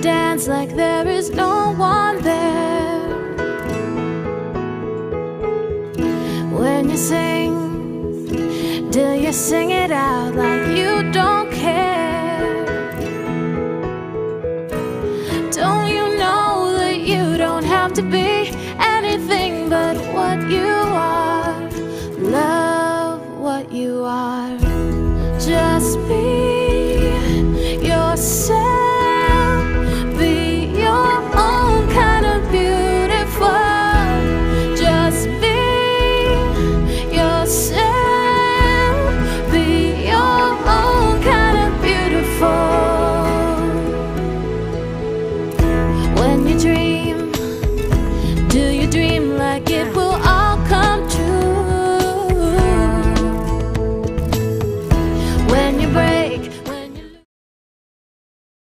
dance like there is no one there When you sing, do you sing it out like you don't care? Don't you know that you don't have to be anything but what you are? Love what you are, just be like it will?